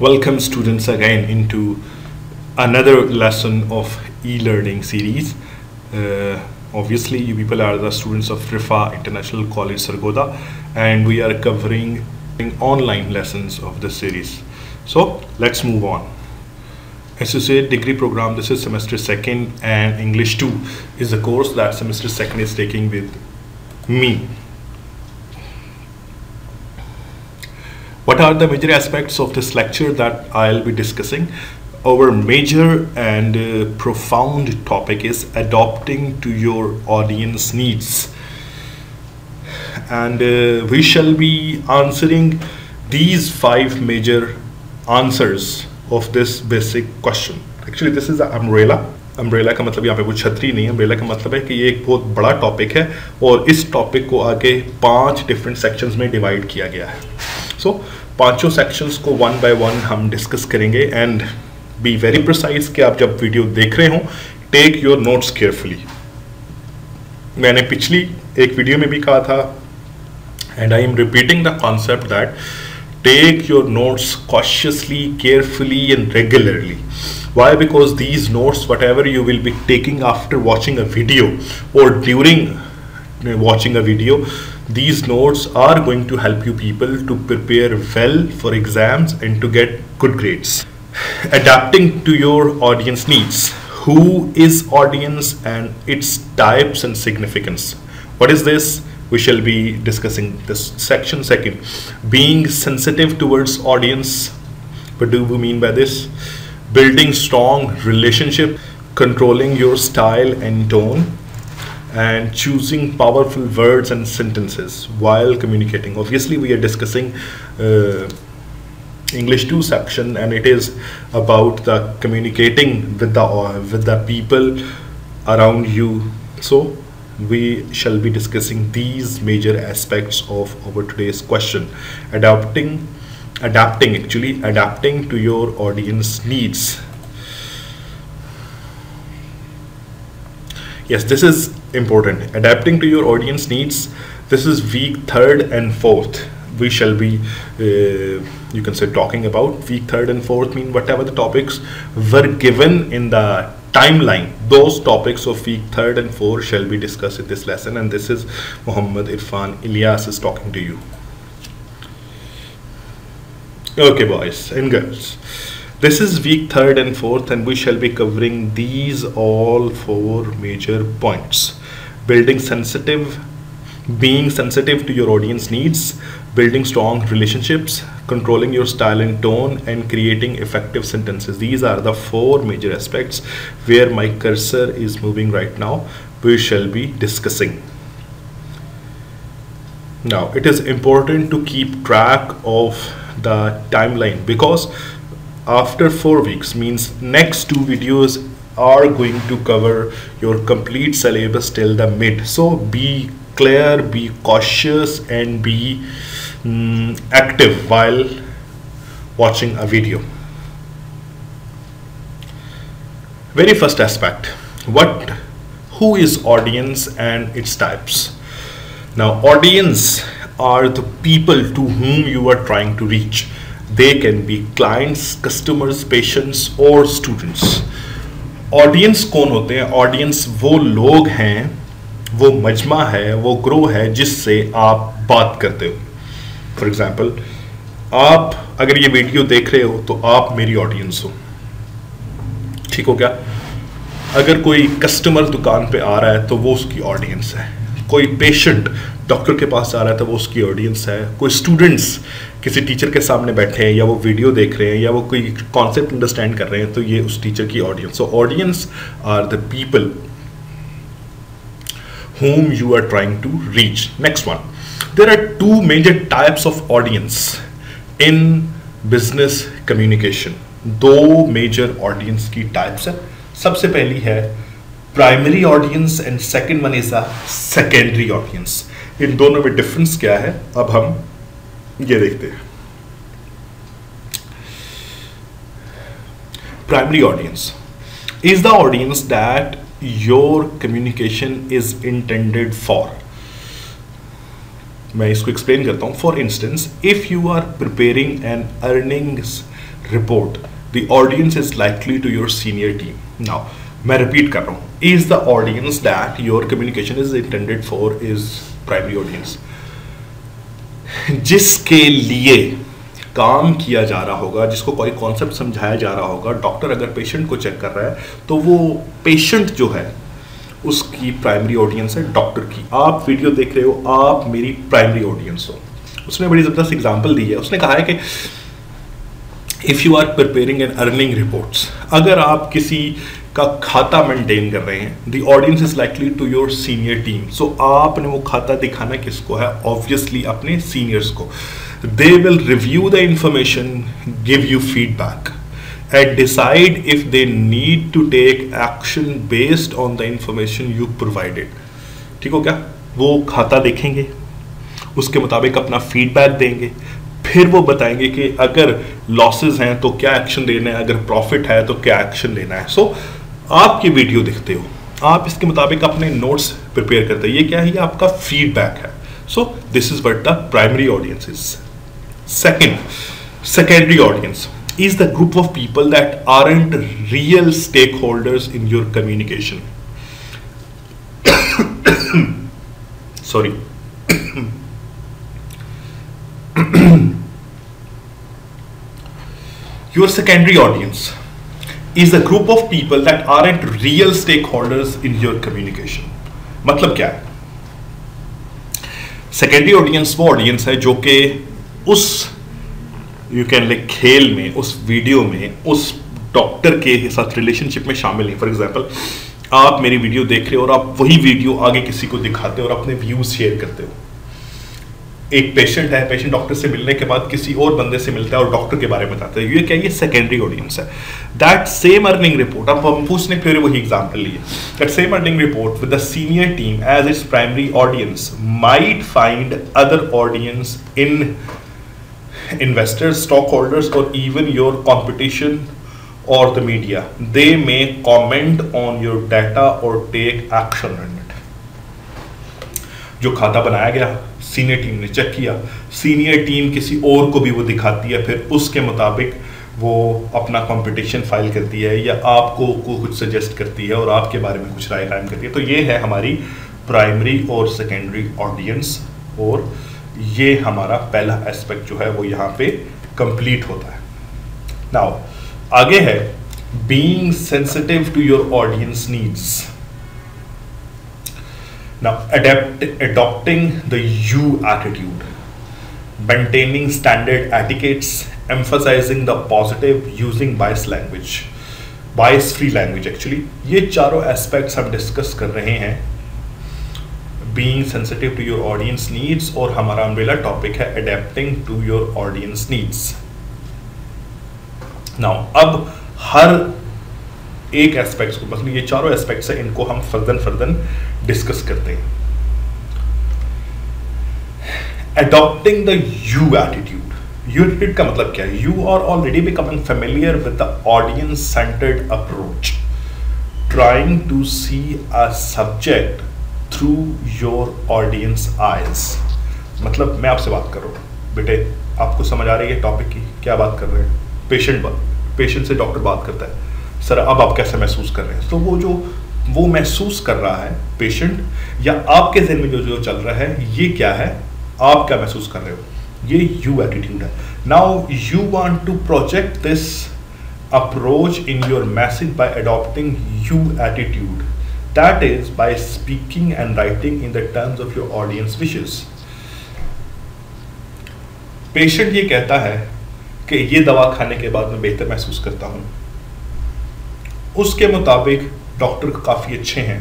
Welcome students again into another lesson of e-learning series. Uh, obviously you people are the students of Rifa International College Sargoda and we are covering online lessons of this series. So let's move on. Associate degree program this is semester second and English 2 is the course that semester second is taking with me What are the major aspects of this lecture that I'll be discussing? Our major and uh, profound topic is adopting to your audience needs. And uh, we shall be answering these five major answers of this basic question. Actually, this is the umbrella. Umbrella का मतलब यहाँ पे कोई छतरी नहीं umbrella का मतलब है कि ये एक बहुत बड़ा टॉपिक है और इस टॉपिक को आगे पांच डिफरेंट सेक्शंस में डिवाइड किया गया है सो पाँचों सेक्शंस को वन बाय वन हम डिस्कस करेंगे एंड बी वेरी प्रिसाइज कि आप जब वीडियो देख रहे हो टेक योर नोट्स केयरफुली मैंने पिछली एक वीडियो में भी कहा था and I am repeating the concept that take your notes cautiously carefully and regularly why? Because these notes, whatever you will be taking after watching a video or during watching a video these notes are going to help you people to prepare well for exams and to get good grades. Adapting to your audience needs. Who is audience and its types and significance? What is this? We shall be discussing this section second. Being sensitive towards audience. What do we mean by this? Building strong relationship controlling your style and tone and choosing powerful words and sentences while communicating. Obviously, we are discussing uh, English 2 section and it is about the communicating with the uh, with the people around you. So we shall be discussing these major aspects of our today's question. Adapting, adapting actually, adapting to your audience needs. Yes, this is important. Adapting to your audience needs this is week third and fourth. We shall be uh, you can say talking about week third and fourth mean whatever the topics were given in the timeline. Those topics of week third and fourth shall be discussed in this lesson and this is Muhammad Irfan Ilyas is talking to you. Okay boys and girls this is week third and fourth and we shall be covering these all four major points. Building sensitive being sensitive to your audience needs building strong relationships controlling your style and tone and creating effective sentences. These are the four major aspects where my cursor is moving right now. We shall be discussing. Now it is important to keep track of the timeline because after four weeks means next two videos are going to cover your complete syllabus till the mid. So be clear be cautious and be um, active while watching a video. Very first aspect. What who is audience and its types? Now audience are the people to whom you are trying to reach they can be clients, customers, patients, or students. Audience कौन होते हैं? Audience वो लोग हैं, वो मजमा है, वो ग्रो है जिससे आप बात करते हो। फॉर एग्ज़ाम्पल आप अगर ये वीडियो देख रहे हो तो आप मेरी ऑडियंस हो। ठीक हो क्या अगर कोई कस्टमर दुकान पे आ रहा है तो वो उसकी ऑडियंस है। कोई पेशेंट डॉक्टर के पास जा रहा है तो वो उसकी ऑडियंस है कोई स्टूडेंट्स किसी टीचर के सामने बैठे हैं, या वो वीडियो देख रहे हैं, या वो कोई कॉन्सेप्ट अंडरस्टैंड कर रहे हैं तो ये उस टीचर की audience so audience are the people whom you are trying to reach. Next one. There are two major types of audience in business communication. दो मेजर ऑडियंस की टाइप्स है सबसे पहली है primary audience and second one is a secondary audience इन दोनों में difference क्या है? अब हम ये देखते हैं। Primary audience is the audience that your communication is intended for मैं इसको एक्सप्लेन करता हूँ। For instance if you are preparing an earnings report the audience is likely to your senior team. Now मैं रिपीट कर रहा हूँ। Is the audience that your communication is intended for is primary audience जिसके लिए काम किया जा रहा होगा, जिसको कोई कॉन्सेप्ट समझाया जा रहा होगा डॉक्टर अगर पेशेंट को चेक कर रहा है तो वो पेशेंट जो है, उसकी प्राइमरी ऑडियंस है डॉक्टर की। आप वीडियो देख रहे हो, आप मेरी प्राइमरी ऑडियंस हो। उसने बड़ी ज़बरदस्त एग्ज़ाम्पल दी है। उसने कहा है कि if you are preparing an earning reports अगर आप किसी का खाता मेंटेन कर रहे हैं. The audience is likely to your senior team so आपने वो खाता दिखाना किसको है? ऑब्वियसली अपने सीनियर्स को. They will review the information give you feedback and decide if they need to take action based on the information you provided ठीक हो क्या? वो खाता देखेंगे उसके मुताबिक अपना फीडबैक देंगे फिर वो बताएँगे कि अगर लॉसेस हैं तो क्या एक्शन लेना है अगर प्रॉफिट है तो क्या एक्शन लेना है. सो so, आपकी वीडियो देखते हो, आप इसके मुताबिक अपने नोट्स प्रिपेयर करते हो। ये क्या है? ये आपका फीडबैक है। So this is but the primary audience is second secondary audience is the group of people that are and real stakeholders in your communication sorry your secondary audience is a group of people that aren't real stakeholders in your communication. मतलब क्या? है secondary audience वो audience है जो कि उस you can like खेल में, उस वीडियो में, उस डॉक्टर के साथ रिलेशनशिप में शामिल है। फॉर एग्ज़ाम्पल आप मेरी वीडियो देख रहे हो और आप वही वीडियो आगे किसी को दिखाते हो और अपने व्यूज़ शेयर करते हो। एक पेशेंट है पेशेंट डॉक्टर से मिलने के बाद किसी और बंदे से मिलता है और डॉक्टर के बारे में बताता है। ये क्या, ये सेकेंडरी ऑडियंस है। दैट सेम अर्निंग रिपोर्ट अब हम उसने फिर वही एग्जांपल लिए that same earning report with the senior team as its primary audience might find other audience in investors, stockholders, or even your competition or the media. They may comment on your data or take action on it जो खाता बनाया गया senior team ने check किया। Senior team किसी और को भी वो दिखाती है, फिर उसके मुताबिक वो अपना कंपटीशन फ़ाइल करती है या आपको को कुछ सजेस्ट करती है और आपके बारे में कुछ राय कायम करती है। तो ये है हमारी प्राइमरी और सेकेंडरी ऑडियंस और ये हमारा पहला एस्पेक्ट जो है वो यहाँ पे कंप्लीट होता है। नाउ आगे है being sensitive to your audience needs Now, adapt, adopting the you attitude, maintaining standard etiquettes, emphasizing the positive, using bias language, bias free language actually. ये चारों aspects हम discuss कर रहे हैं being sensitive to your audience needs और हमारा umbrella topic है adapting to your audience needs. Now, अब हर एक एस्पेक्ट को मतलब ये चारों एस्पेक्ट्स है इनको हम फर्दन फर्दन डिस्कस करते हैं। Adopting the you attitude you attitude का मतलब क्या है? You are already becoming familiar with the audience centred approach trying to see a subject through your audience eyes मतलब मैं आपसे बात कर रहा हूँ। बेटे, आपको समझ आ रही है टॉपिक की? क्या बात कर रहे हैं? पेशेंट पेशेंट से डॉक्टर बात करता है। सर, अब आप कैसे महसूस कर रहे हैं? तो वो जो वो महसूस कर रहा है पेशेंट या आपके जहन में जो जो चल रहा है, ये क्या है? आप क्या महसूस कर रहे हो? ये यू एटीट्यूड है। Now you want to project this approach in your message by adopting you attitude that is by speaking and writing in the terms of your audience wishes patient ये कहता है कि ये दवा खाने के बाद मैं बेहतर महसूस करता हूँ। उसके मुताबिक डॉक्टर काफ़ी अच्छे हैं।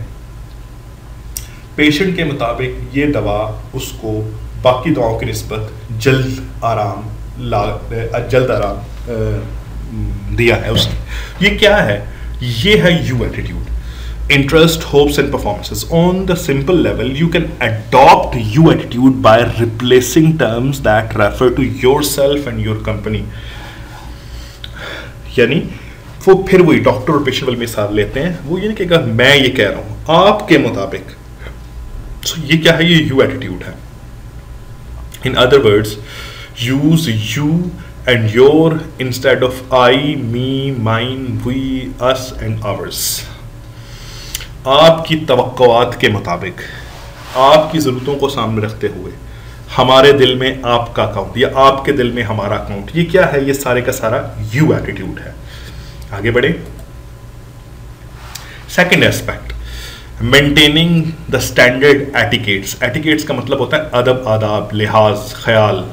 पेशेंट के मुताबिक ये दवा उसको बाकी दवाओं की नस्बत जल्द आराम ला जल्द आराम दिया है उसने। ये क्या है? ये है you attitude. Interest, hopes and performances. On the simple level, you can adopt you attitude by replacing terms that refer to yourself and your company. यानी वो फिर वही डॉक्टर और पेशेंट वाली मिसाल लेते हैं। वो ये नहीं कहेगा मैं ये कह रहा हूँ आपके मुताबिक। सो ये क्या है? ये यू एटीट्यूड है। In other words use you and your instead of I, me, mine, we, us and ours. आपकी तवक्कुआत के मुताबिक आपकी ज़रूरतों को सामने रखते हुए हमारे दिल में आपका अकाउंट या आपके दिल में हमारा अकाउंट ये क्या है? ये सारे का सारा यू एटीट्यूड है। आगे बढ़े। Second aspect maintaining the standard etiquettes etiquettes का मतलब होता है अदब, आदाब, लिहाज, ख्याल।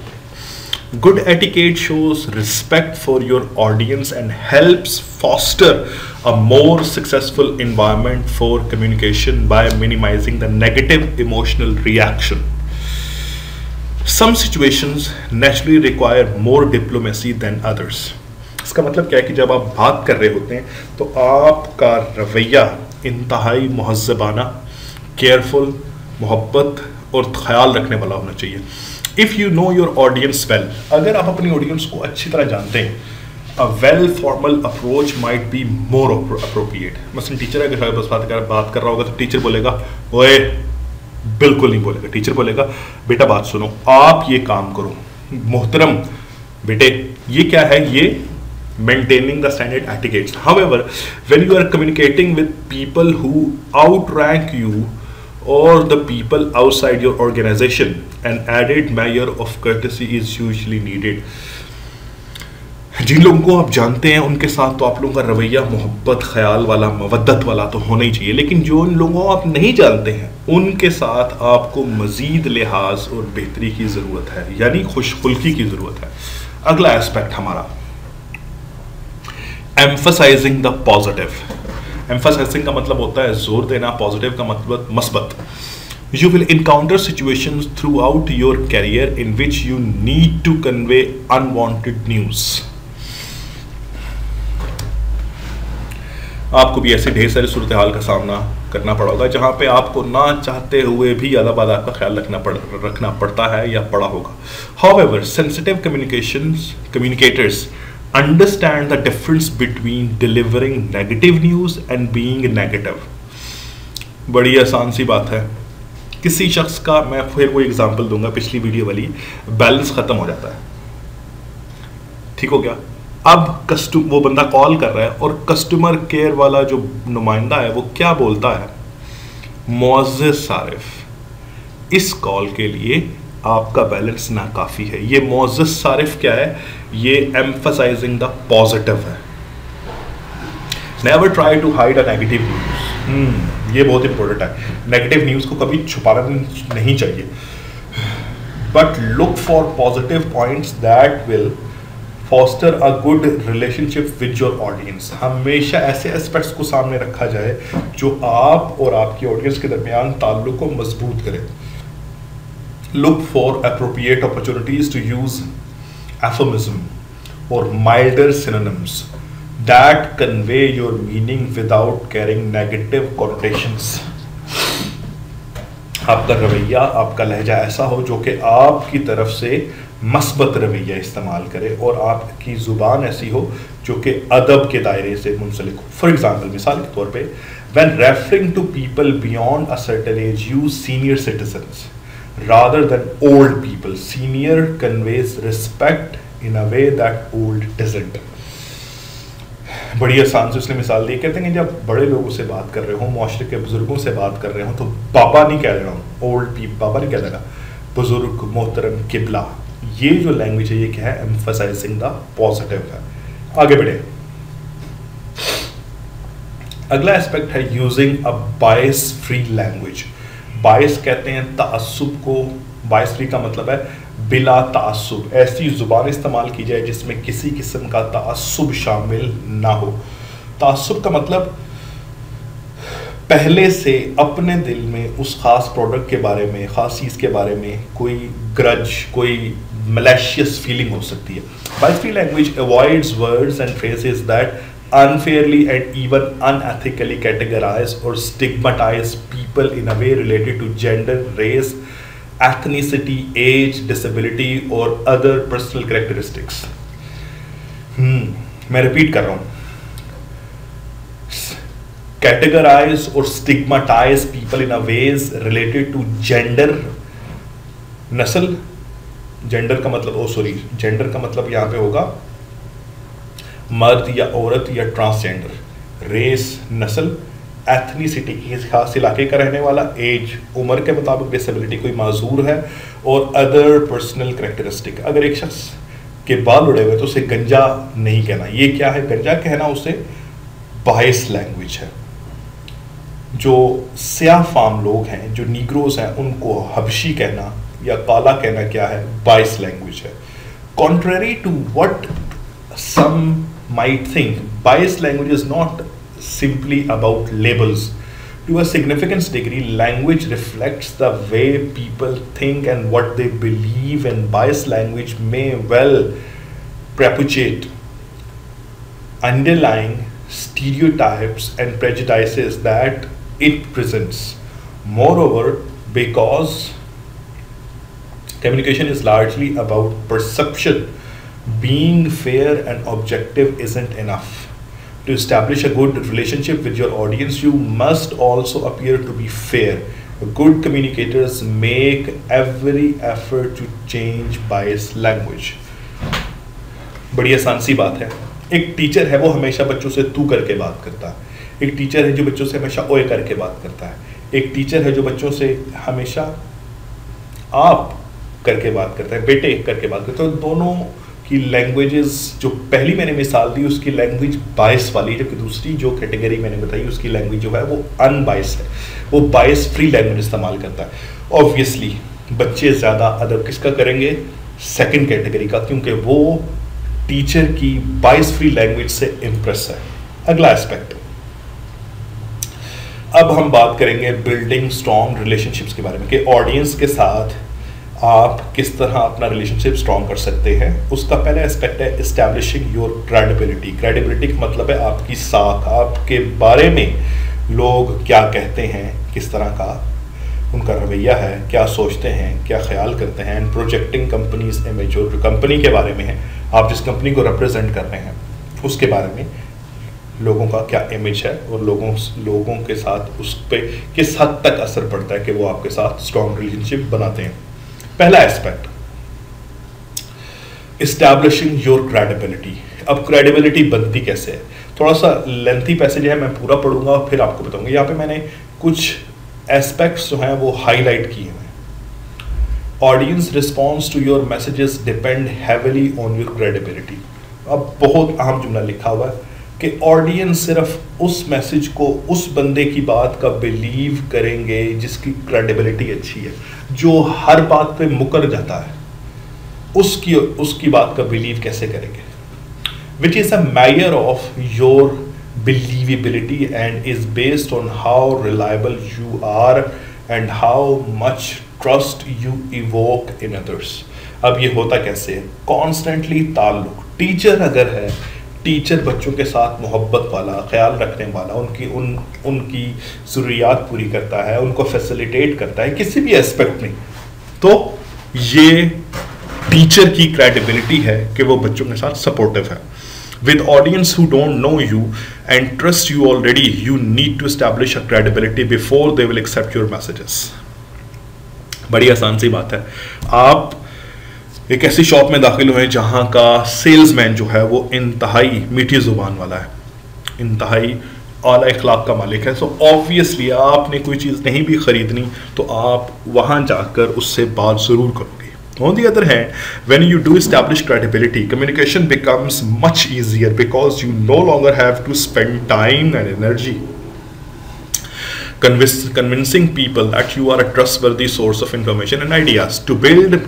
Good etiquette shows respect for your audience and help foster a more successful environment for communication by minimising the negative emotional reaction some situation naturally require more diplomacy than others इसका मतलब क्या है कि जब आप बात कर रहे होते हैं तो आपका रवैया, इंतहाई महजबाना केयरफुल, मोहब्बत और ख्याल रखने वाला होना चाहिए। If you know your audience well अगर आप अपनी ऑडियंस को अच्छी तरह जानते हैं a well formal approach might be more appropriate मसलन टीचर अगर बस बात कर बात कर रहा होगा तो टीचर बोलेगा, ओए, बिल्कुल नहीं बोलेगा। टीचर बोलेगा, बेटा, बात सुनो, आप ये काम करो। मोहतरम, बेटे, ये क्या है? ये maintaining the standard etiquettes. However, when you are communicating with people who outrank you or the people outside your organization, an added measure of courtesy is usually needed. जिन लोगों को आप जानते हैं उनके साथ तो आप लोगों का रवैया मोहब्बत ख्याल वाला मवद्दत वाला तो होना ही चाहिए लेकिन जो उन लोगों को आप नहीं जानते हैं उनके साथ आपको मज़ीद लिहाज और बेहतरी की ज़रूरत है यानी खुशखुल्की की ज़रूरत है अगला एस्पेक्ट हमारा एम्फोसाइजिंग द पॉजिटिव एम्फोसाइजिंग का मतलब होता है ज़ोर देना पॉजिटिव का मतलब मस्बत। You will encounter situations throughout your career in which you need to convey unwanted news. आपको भी ऐसे ढेर सारी सूरत हाल का सामना करना पड़ा होगा, जहाँ पे आपको ना चाहते हुए भी ज़्यादा बात आपका ख्याल रखना पड़, रखना पड़ता है या पड़ा होगा। However sensitive communication communicators understand the difference between delivering negative news and being negative. बड़ी आसान सी बात है। किसी शख्स का मैं फिर वो एग्जांपल दूँगा पिछली वीडियो वाली। बैलेंस खत्म हो जाता है। ठीक हो गया? अब कस्टम वो बंदा कॉल कर रहा है और कस्टमर केयर वाला जो नुमाइंदा है, वो क्या बोलता है? मोज़ सारिफ, इस कॉल के लिए आपका बैलेंस ना काफ़ी है। ये मोज़ सारिफ क्या है? ये एम्फोसाइजिंग द पॉजिटिव है। Never try to hide a negative news ये बहुत इंपॉर्टेंट है। नेगेटिव न्यूज़ को कभी छुपाना नहीं चाहिए। But look for positive points that will foster a good relationship with your audience हमेशा ऐसे एस्पेक्ट्स को सामने रखा जाए जो आप और आपकी ऑडियंस के दरमियान ताल्लुक को मज़बूत करे। Look for appropriate opportunities to use aphorism or milder synonyms that convey your meaning without carrying negative connotations. आपका रवैया आपका लहजा ऐसा हो जो कि आपकी तरफ़ से मस्बत रवैया इस्तेमाल करे और आपकी ज़ुबान ऐसी हो जो कि अदब के दायरे से मुंसलिक हो फॉर एग्ज़ाम्पल मिसाल के तौर पे when referring to people beyond a certain age use senior citizens rather than old people. Senior conveys respect in a way that old doesn't. बड़ी आसान से उसने मिसाल दी। कहते हैं जब बड़े लोगों से बात कर रहे हो, माशरे के बुज़ुर्गों से बात कर रहे हो तो बाबा नहीं कह रहा हूँ ओल्ड पी बाबा नहीं कह देगा बुज़ुर्ग, मोहतरम, किबला, ये जो लैंग्वेज है, ये क्या है? एम्फोसाइजिंग द पॉजिटिव है। आगे बढ़े। अगला एस्पेक्ट है using a bias free language bias कहते हैं तसब को। बायसरी का मतलब है बिला तसब ऐसी ज़ुबान इस्तेमाल की जाए जिसमें किसी किस्म का तसब शामिल ना हो। तसब का मतलब पहले से अपने दिल में उस ख़ास प्रोडक्ट के बारे में, ख़ास चीज़ के बारे में कोई ग्रज कोई मलेशियस फीलिंग हो सकती है। Bias free language avoids words and phrases that unfairly and even unethically categorize or stigmatize people in a way related to gender, race, ethnicity, age, disability, or other personal characteristics. Hmm. मैं repeat कर रहा हूँ categorize or stigmatize people in a ways related to gender, नस्ल gender का मतलब ओ sorry gender का मतलब यहाँ पे होगा मर्द या औरत या ट्रांसजेंडर रेस नस्ल एथनीसिटी किसी खास इलाके का रहने वाला एज उम्र के मुताबिक डिसेबिलिटी कोई माजूर है, और अदर पर्सनल करेक्टरिस्टिक अगर एक शख्स के बाल उड़े हुए तो उसे गंजा नहीं कहना। ये क्या है? गंजा कहना उसे बायस लैंग्वेज है। जो स्या फार्म लोग हैं, जो नीग्रोज हैं, उनको हबशी कहना या काला कहना क्या है? बाइस लैंग्वेज है। Contrary to what some might think biased language is not simply about labels. To a significant degree, language reflects the way people think and what they believe, and biased language may well perpetuate underlying stereotypes and prejudices that it presents. Moreover, because communication is largely about perception being fair and objective isn't enough. To establish a good relationship with your audience, you must also appear to be fair. Good communicators make every effort to change biased language. बड़ी आसान सी बात है एक teacher है वो हमेशा बच्चों से तू करके बात करता है एक टीचर है जो बच्चों से हमेशा ओए करके बात करता है एक टीचर है जो बच्चों से हमेशा आप करके बात करता है बेटे करके बात करता है दोनों की लैंग्वेजेस जो पहली मैंने मिसाल दी, उसकी लैंग्वेज बायस वाली, जबकि दूसरी जो कैटेगरी मैंने बताई, उसकी लैंग्वेज जो है, वो अनबायस है। वो बायस फ्री लैंग्वेज इस्तेमाल करता है। ऑब्वियसली बच्चे ज़्यादा अदब किसका करेंगे? सेकंड कैटेगरी का, क्योंकि वो टीचर की बाइस फ्री लैंग्वेज से इम्प्रेस है। अगला एस्पेक्ट अब हम बात करेंगे बिल्डिंग स्ट्रॉन्ग रिलेशनशिप्स के बारे में, कि ऑडियंस के साथ आप किस तरह अपना रिलेशनशिप स्ट्रॉन्ग कर सकते हैं, उसका पहला एस्पेक्ट है इस्टेब्लिशिंग योर क्रेडिबिलिटी क्रेडिबिलिटी का मतलब है आपकी साख, आपके बारे में लोग क्या कहते हैं, किस तरह का उनका रवैया है, क्या सोचते हैं, क्या ख्याल करते हैं एंड प्रोजेक्टिंग कंपनीज़ इमेज जो कंपनी के बारे में है, आप जिस कंपनी को रिप्रेजेंट कर रहे हैं, उसके बारे में लोगों का क्या इमेज है और लोगों लोगों के साथ उस पर किस हद तक असर पड़ता है कि वो आपके साथ स्ट्रॉन्ग रिलेशनशिप बनाते हैं। पहला एस्पेक्ट इस्टेब्लिशिंग योर क्रेडिबिलिटी अब क्रेडिबिलिटी बनती कैसे है? थोड़ा सा लेंथी पैसेज है, मैं पूरा पढ़ूँगा और फिर आपको बताऊँगा। यहाँ पे मैंने कुछ एस्पेक्ट्स जो हैं वो हाईलाइट किए हैं। Audience response to your messages depend heavily on your credibility अब बहुत अहम जुमला लिखा हुआ है। कि ऑडियंस सिर्फ़ उस मैसेज को, उस बंदे की बात का बिलीव करेंगे जिसकी क्रेडिबिलिटी अच्छी है, जो हर बात पे मुकर जाता है। उसकी उसकी बात का बिलीव कैसे करेंगे? Which is a measure of your believability and is based on how reliable you are and how much trust you evoke in others अब ये होता कैसे? कॉन्स्टेंटली ताल्लुक। टीचर अगर है टीचर बच्चों के साथ मोहब्बत वाला, ख्याल रखने वाला, उनकी, उन, उनकी ज़रूरियात पूरी करता है, उनको फैसिलिटेट करता है किसी भी एस्पेक्ट में। तो ये टीचर की क्रेडिबिलिटी है कि वो बच्चों के साथ सपोर्टिव है। With audience who don't know you and trust you already you need to establish a credibility before they will accept your messages बड़ी आसान सी बात है। आप एक ऐसी शॉप में दाखिल हुए जहाँ का सेल्स मैन जो है वो इंतहाई मीठी ज़ुबान वाला है। इंतहाई आला इखलाक का मालिक है। सो ऑब्वियसली आपने कोई चीज़ नहीं भी ख़रीदनी तो आप वहाँ जाकर उससे बात ज़रूर करोगे। On the other hand when you do establish credibility communication becomes much easier because you no longer have to spend time and energy convincing people that you are a trust source of information and ideas to build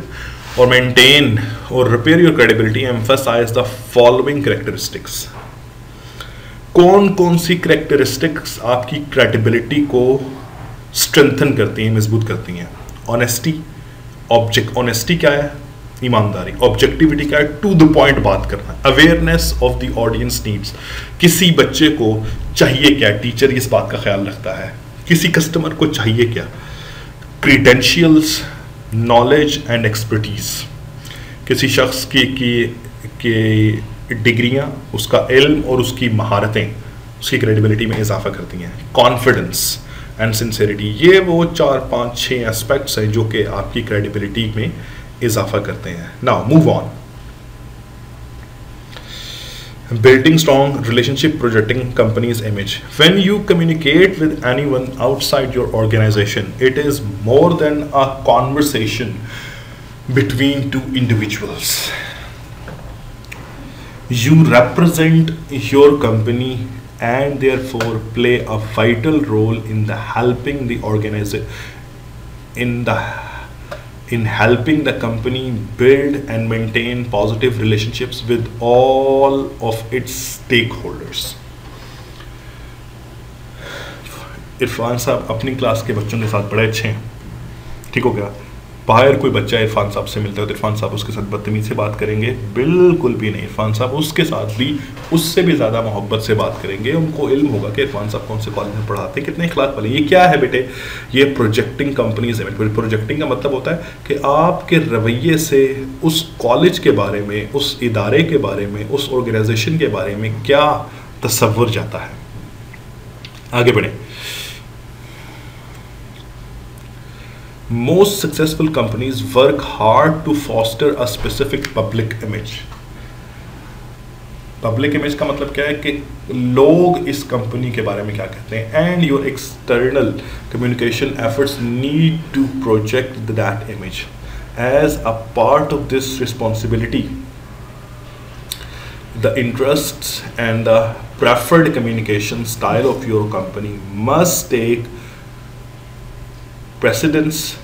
or maintain or repair your credibility, emphasize the following characteristics. कौन कौन सी characteristics आपकी credibility को strengthen करती हैं, मज़बूत करती हैं? ऑनेस्टी ऑब्जेक्ट ऑनेस्टी क्या है? ईमानदारी। ऑब्जेक्टिविटी है? टू द पॉइंट बात करना। Awareness of the audience needs किसी बच्चे को चाहिए क्या? टीचर इस बात का ख्याल रखता है। किसी कस्टमर को चाहिए क्या? क्रीडेंशियल्स नॉलेज एंड एक्सपर्टीज़ किसी शख्स की की, डिग्रियाँ उसका इल्म और उसकी महारतें उसकी क्रेडिबिलिटी में इजाफा करती हैं। कॉन्फिडेंस एंड सिंसेरिटी ये वो चार पाँच छः एस्पेक्ट्स हैं जो कि आपकी क्रेडिबिलिटी में इजाफा करते हैं। Now move on building strong relationship projecting company's image. When you communicate with anyone outside your organization it is more than a conversation between two individuals. You represent your company and therefore play a vital role in the helping the organization in the in helping the company build and maintain positive relationships with all of its stakeholders. Irfan साहब अपनी class के बच्चों के साथ बड़े अच्छे हैं। ठीक हो गया? बाहर कोई बच्चा इरफान साहब से मिलता है तो इरफान साहब उसके साथ बदतमीज से बात करेंगे। बिल्कुल भी नहीं। इरफान साहब उसके साथ भी उससे भी ज़्यादा मोहब्बत से बात करेंगे। उनको इल्म होगा कि इरफान साहब कौन से कॉलेज में पढ़ाते हैं, कितने खिलाफ वाले ये क्या है बेटे? ये प्रोजेक्टिंग कंपनीज़ है। प्रोजेक्टिंग का मतलब होता है कि आपके रवैये से उस कॉलेज के बारे में, उस इदारे के बारे में, उस ऑर्गेनाइजेशन के बारे में क्या तस्वुर जाता है? आगे बढ़ें। Most successful companies work hard to foster a specific public image. Public image का मतलब क्या है कि लोग इस कंपनी के बारे में क्या कहते हैं? And your external communication efforts need to project that image as a part of this responsibility the interests and the preferred communication style of your company must take precedence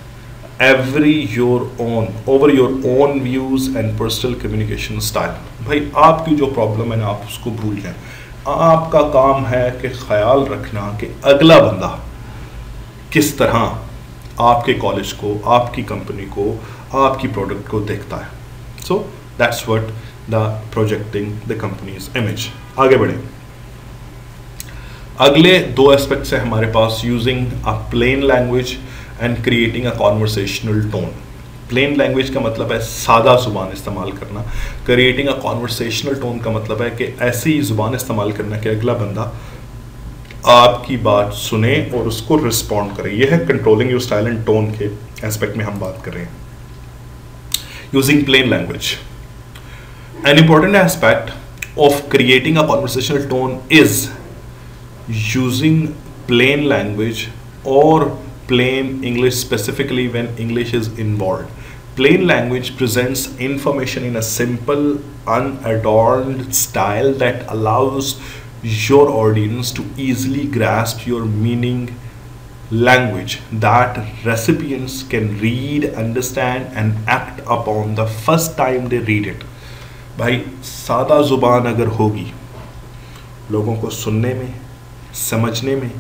every your own, over your own views and personal communication style. भाई, आपकी जो problem है ना, आप उसको भूल जाएँ। आपका काम है कि ख्याल रखना कि अगला बंदा किस तरह आपके कॉलेज को, आपकी कंपनी को, आपकी प्रोडक्ट को देखता है। So that's what the projecting the company's image आगे बढ़े। अगले दो एस्पेक्ट्स है हमारे पास using a plain language and creating a conversational tone plain language का मतलब है सादा ज़ुबान इस्तेमाल करना। क्रिएटिंग अ कॉन्वर्सेशनल टोन का मतलब है कि ऐसी ज़ुबान इस्तेमाल करना कि अगला बंदा आपकी बात सुने और उसको रिस्पॉन्ड करे। यह है controlling your style and tone के एस्पेक्ट में हम बात कर रहे हैं। Using plain language an important aspect of creating a conversational tone is using plain language और plain English specifically when English is involved. Plain language presents information in a simple, unadorned style that allows your audience to easily grasp your meaning language that recipients can read, understand and act upon the first time they read it. भाई सादा ज़ुबान अगर होगी लोगों को सुनने में समझने में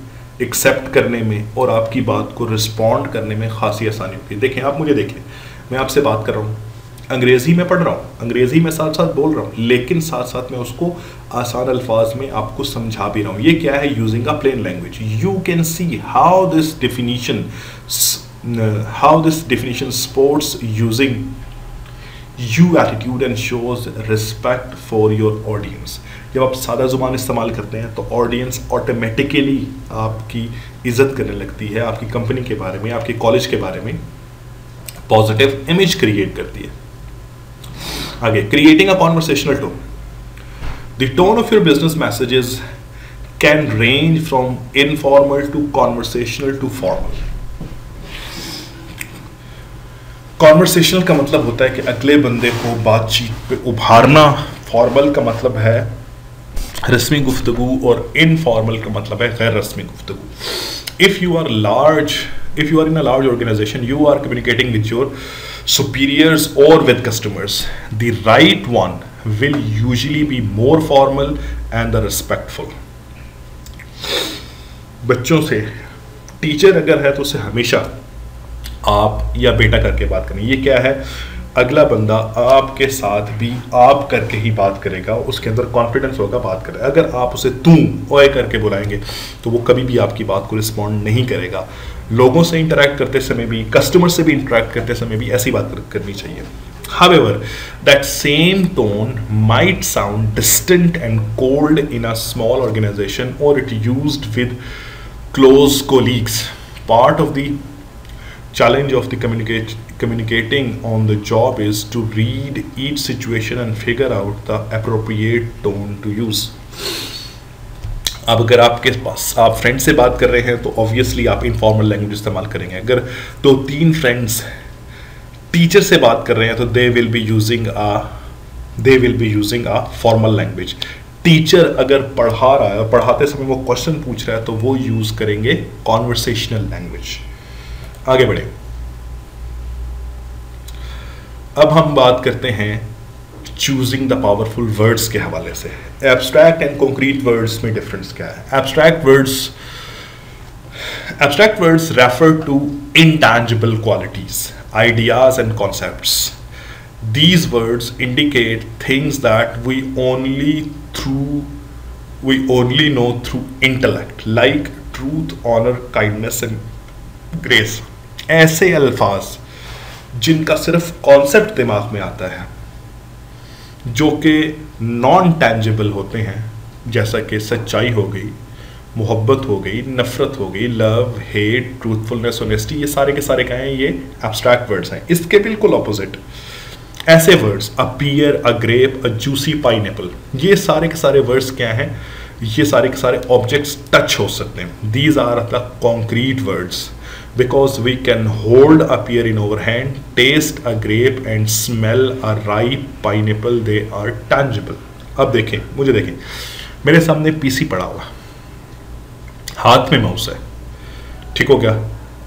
एक्सेप्ट करने में और आपकी बात को रिस्पॉन्ड करने में खासी आसानी होगी देखें आप मुझे देखें मैं आपसे बात कर रहा हूँ। अंग्रेज़ी में पढ़ रहा हूँ। अंग्रेज़ी में साथ साथ बोल रहा हूँ। लेकिन साथ साथ मैं उसको आसान अल्फाज में आपको समझा भी रहा हूँ। ये क्या है? Using a plain language you can see how this definition how this definition sports using you attitude and shows respect for your audience जब आप सादा ज़ुबान इस्तेमाल करते हैं तो ऑडियंस ऑटोमेटिकली आपकी इज़्ज़त करने लगती है, आपकी कंपनी के बारे में, आपके कॉलेज के बारे में। पॉजिटिव इमेज क्रिएट करती है। आगे creating a conversational tone the tone of your business messages can range from informal to conversational to formal conversational का मतलब होता है कि अगले बंदे को बातचीत पे उभारना फॉर्मल का मतलब है रस्मी गुफ्तु और इनफॉर्मल का मतलब है गैर रस्मी गुफ्तु if you are large if you are in a large organisation you are communicating with your superiors or with customers. The right one will usually be more formal and the respectful. बच्चों से teacher अगर है तो उसे हमेशा आप या बेटा करके बात करें। ये क्या है? अगला बंदा आपके साथ भी आप करके ही बात करेगा उसके अंदर कॉन्फिडेंस होगा बात करेगा अगर आप उसे तू ओए करके बुलाएँगे तो वो कभी भी आपकी बात को रिस्पॉन्ड नहीं करेगा लोगों से इंटरेक्ट करते समय भी कस्टमर से भी इंटरेक्ट करते समय भी ऐसी बात करनी चाहिए However, that same tone might sound distant and cold in a small organization or it used with close colleagues. Part of the challenge of the communicate communicating on the job is to read each situation and figure out the appropriate tone to use. अब अगर आपके पास, आप friend से बात कर रहे हैं तो ऑब्वियसली आप इनफॉर्मल लैंग्वेज इस्तेमाल करेंगे। अगर दो तो तीन फ्रेंड्स टीचर से बात कर रहे हैं तो they will be using uh they will be using uh formal language teacher अगर पढ़ा रहा है, पढ़ाते समय वो क्वेश्चन पूछ रहा है तो वो यूज़ करेंगे कॉन्वर्सेशनल लैंग्वेज आगे बढ़े। अब हम बात करते हैं चूजिंग द पावरफुल वर्ड्स के हवाले से। एब्स्ट्रैक्ट एंड कॉन्क्रीट वर्ड्स में डिफरेंस क्या है? Abstract words abstract words refer to intangible qualities ideas and concept these words indicate things that we only through we only know through intellect like truth honour kindness and grace ऐसे अल्फाज जिनका सिर्फ़ concept दिमाग में आता है, जो कि नॉन टेंजिबल होते हैं, जैसा कि सच्चाई हो गई, मोहब्बत हो गई, नफरत हो गई लव हेट ट्रूथफुलनेस ऑनेस्टी ये सारे के सारे क्या हैं, ये एब्स्ट्रैक्ट वर्ड्स हैं। इसके बिल्कुल ऑपोजिट ऐसे words appear a grape a juicy pine ये सारे के सारे वर्ड्स क्या हैं ये सारे के सारे ऑब्जेक्ट्स टच हो सकते हैं। These are the concrete words because we can hold a pear in our hand, taste a grape and smell a ripe pineapple. They are tangible. अब देखें मुझे देखें। मेरे सामने पीसी पड़ा हुआ। हाथ में माउस है। ठीक हो गया?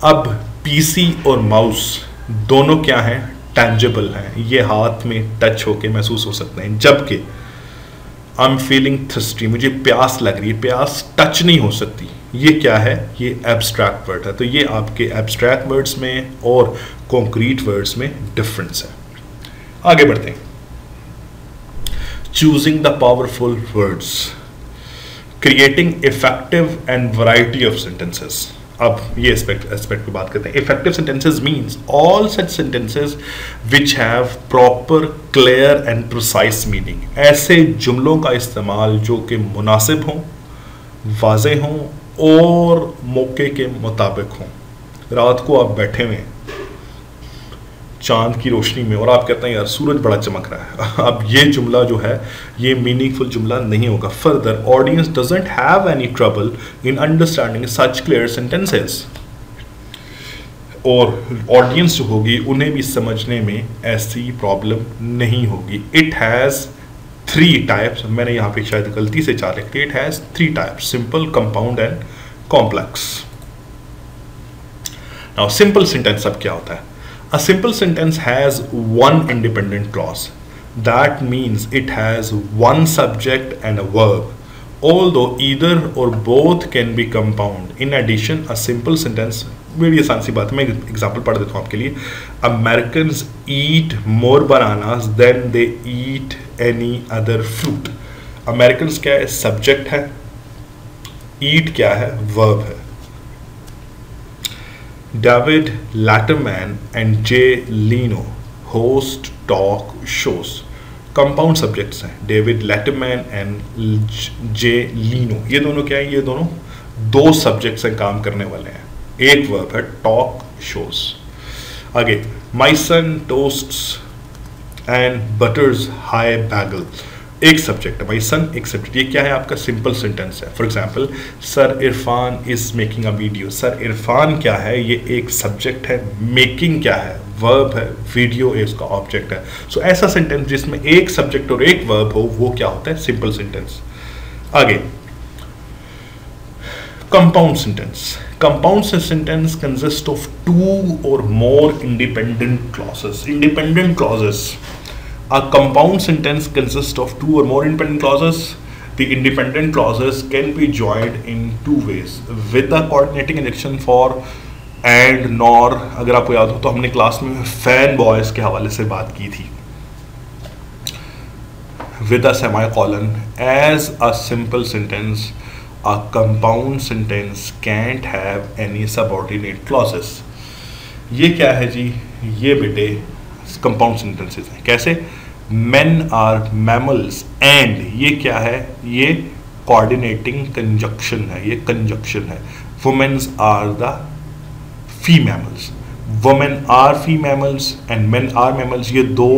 अब पीसी और माउस दोनों क्या हैं? टेंजेबल हैं। ये हाथ में टच होके महसूस हो सकते हैं। जबकि आई एम फीलिंग थ्रस्टी मुझे प्यास लग रही है, प्यास टच नहीं हो सकती। ये क्या है? ये एब्स्ट्रैक्ट वर्ड है। तो ये आपके एब्स्ट्रैक्ट वर्ड्स में और कॉन्क्रीट वर्ड्स में डिफरेंस है। आगे बढ़ते हैं। Choosing the powerful words creating effective and variety of sentences अब ये एस्पेक्ट एस्पेक्ट की बात करते हैं। Effective sentences means all such sentences which have proper clear and precise meaning ऐसे जुमलों का इस्तेमाल जो कि मुनासिब हों वाजे हों और मौके के मुताबिक हों। रात को आप बैठे हुए चाँद की रोशनी में, और आप कहते हैं, यार, सूरज बड़ा चमक रहा है। अब ये जुमला जो है, ये मीनिंगफुल जुमला नहीं होगा। Further audience doesn't have any trouble in understanding such clear sentences और ऑडियंस जो होगी, उन्हें भी समझने में ऐसी प्रॉब्लम नहीं होगी। इट हैज़ थ्री टाइप्स मैंने यहाँ पे शायद गलती से चार लिख it has three types simple compound and complex now simple sentence अब क्या होता है? A simple sentence has one independent clause that means it has one subject and a verb although either or both can be compound. In addition, a simple sentence बड़ी आसान सी बात है, मैं एग्ज़ाम्पल पढ़ देता हूँ आपके लिए. American eat more bananas than they eat any other fruit American क्या है? सब्जेक्ट है. ईट क्या है? वर्ब है. David Letterman and Jay Leno host talk shows compound subjects हैं David Letterman and Jay Leno ये दोनों क्या है? ये दोनों दो सब्जेक्ट्स हैं, काम करने वाले हैं। एक वर्ब है टॉक शोज़ आगे my son toast and butters high bagel एक सब्जेक्ट है माई सन एक सब्जेक्ट ये क्या है आपका सिंपल सेंटेंस है? For example sir Irfan is making a video sir Irfan क्या है? ये एक सब्जेक्ट है. मेकिंग क्या है? वर्ब है. वीडियो है इसका ऑब्जेक्ट है. सो so, ऐसा सेंटेंस जिसमें एक सब्जेक्ट और एक वर्ब हो वो क्या होता है? सिंपल सेंटेंस आगे. Compound sentence. Compound sentence consists of two or more independent clauses. Independent clauses. A compound sentence consists of two or more independent clauses the independent clauses can be joined in two ways with a coordinating adjunction for and nor अगर आपको याद हो तो हमने class में fan boys के हवाले से बात की थी with a semicolon as a simple sentence a compound sentence can't have any subordinate clauses ये क्या है जी ये बेटे कंपाउंड सेंटेंसेस हैं। कैसे? Men आर मैमल्स एंड ये क्या है? ये कोऑर्डिनेटिंग कंजक्शन है, ये कंजक्शन है। Womens are the fee mammals women are fee mammals and men are mammals ये दो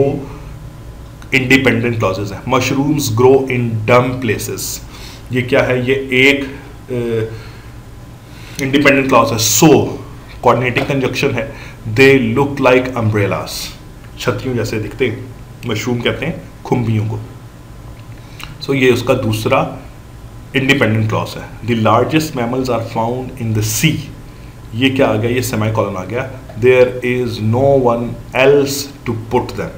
इंडिपेंडेंट क्लॉजेज हैं। Mushrooms grow in damp places ये क्या है? ये एक इंडिपेंडेंट क्लॉज है। सो कोऑर्डिनेटिंग कंजक्शन है। दे लुक लाइक अम्ब्रेलास छतरियों जैसे दिखते मशरूम कहते हैं खुम्बियों को। सो so, ये उसका दूसरा इंडिपेंडेंट क्लॉज है। The largest mammals are found in the sea ये क्या आ गया? ये सेमी कॉलन आ गया। There is no one else to put them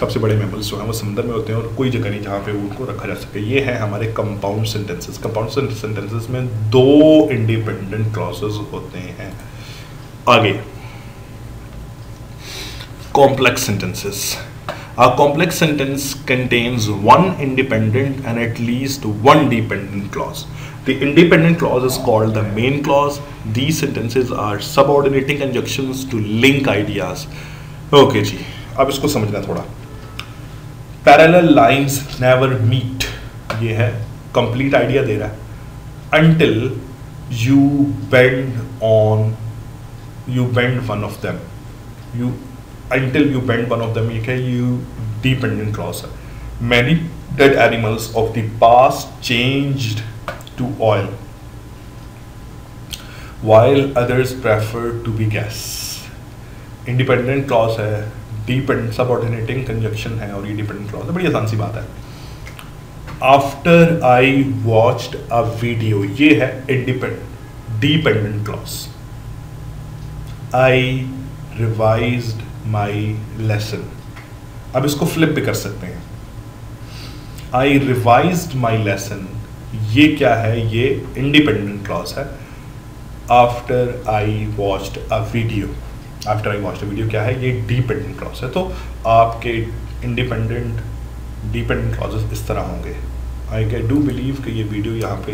सबसे बड़े मैमल्स जो हैं वो समंदर में होते हैं और कोई जगह नहीं जहाँ पे उनको रखा जा सके। ये है हमारे कंपाउंड सेंटेंसेस कंपाउंड सेंटेंसेस में दो इंडिपेंडेंट क्लॉसेस होते हैं। आगे। Complex sentences A complex sentence contains one independent and at least one dependent clause. The independent clause is called the main clause. These sentences are subordinating conjunctions to link ideas. Okay जी अब इसको समझना थोड़ा parallel lines never meet ये है complete idea दे रहा है until you bend on you bend one of them you Until you bend one of them you can you dependent clause many dead animals of the past changed to oil while others prefer to be gas independent clause है depend subordinating conjunction है और ये dependent clause है बड़ी आसान सी बात है after I watched a video ये है independent dependent clause I revise my lesson अब इसको फ्लिप भी कर सकते हैं। आई रिवाइज माई लेसन ये क्या है? ये इंडिपेंडेंट क्लॉज है। After I watched a video after I watch the video क्या है? ये डिपेंडेंट क्लॉज है। तो आपके इंडिपेंडेंट डिपेंडेंट क्लॉजेस इस तरह होंगे। आई कैन डू बिलीव कि ये वीडियो यहाँ पे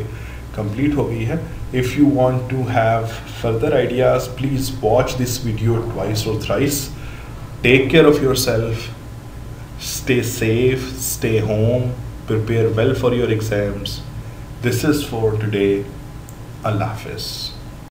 कंप्लीट हो गई है। If you want to have further ideas please watch this video twice और thrice take care of yourself, stay safe, stay home, prepare well for your exams. This is for today. Allah Hafiz.